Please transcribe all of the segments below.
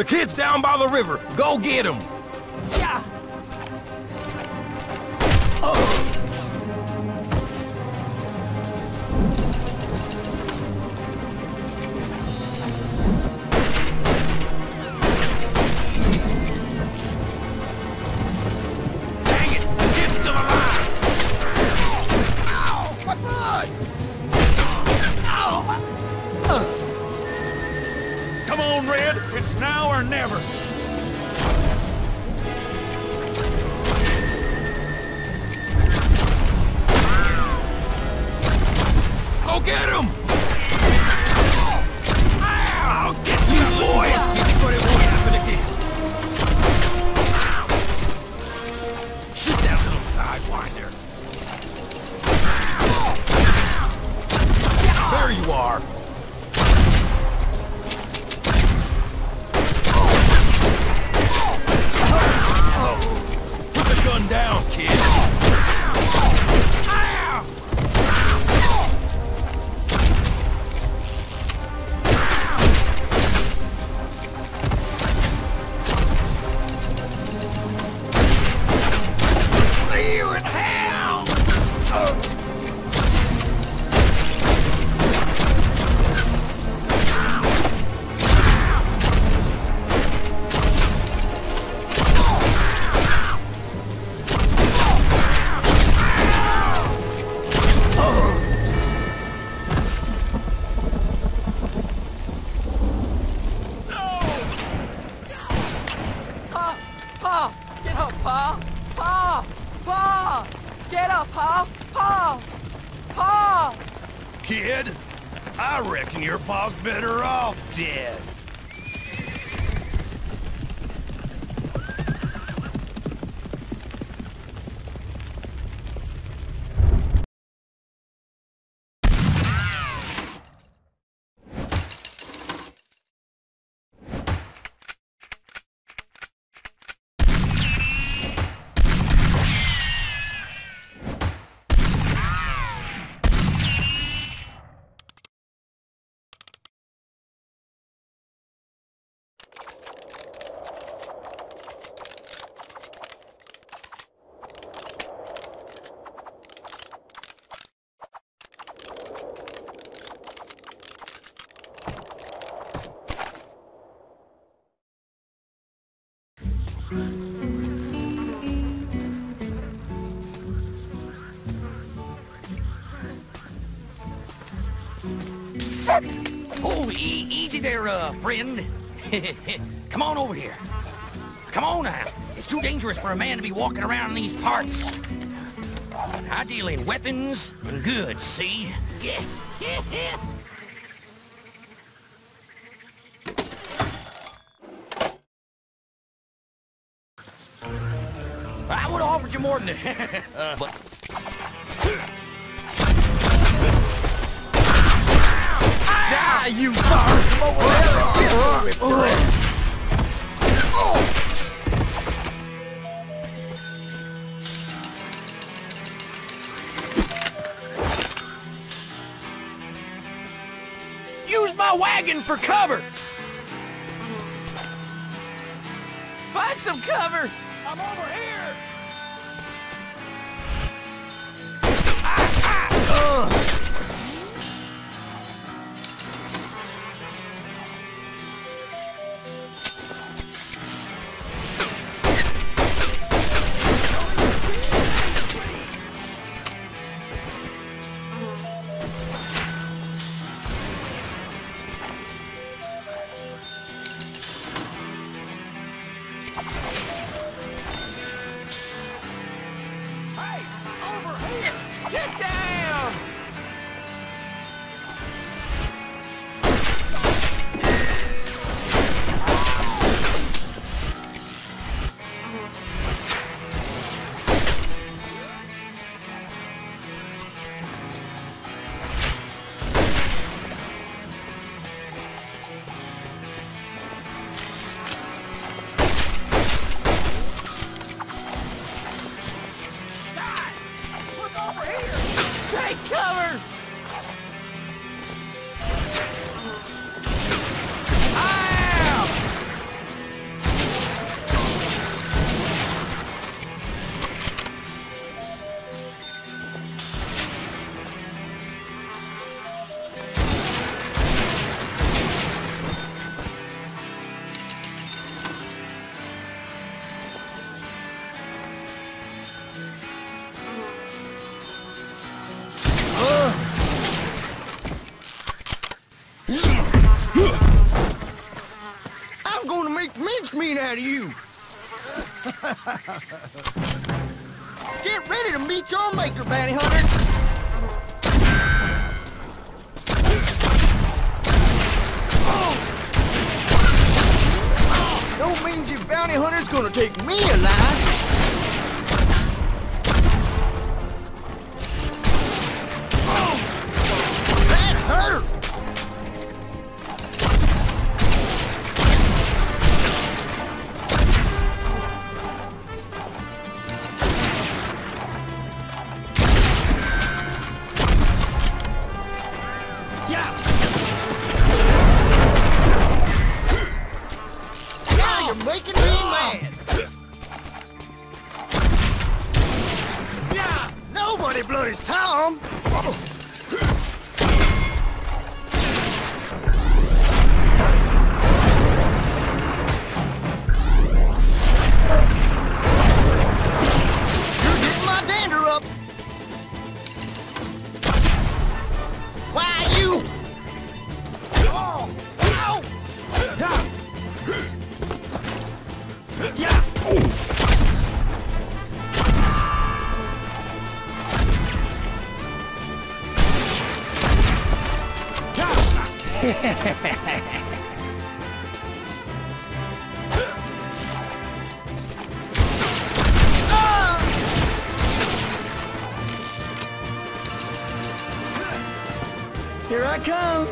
The kid's down by the river. Go get him. You are. Dead. There, uh, friend. Come on over here. Come on now. It's too dangerous for a man to be walking around in these parts. I deal in weapons and goods, see? Yeah. I would have offered you more than uh, but Die, you use my wagon for cover. Find some cover! I'm over here. Ah, ah, hey! I'm gonna make mincemeat out of you! Get ready to meet your maker, Bounty Hunter! Don't mean your bounty hunter's gonna take me alive! Here I come!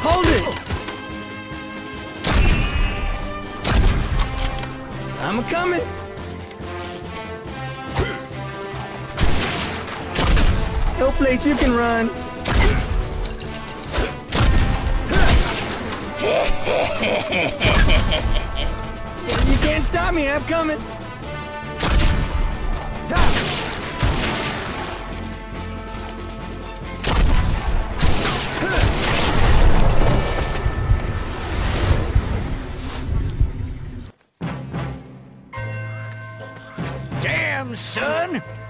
Hold it! I'm coming! No place you can run! You can't stop me, I'm coming! down!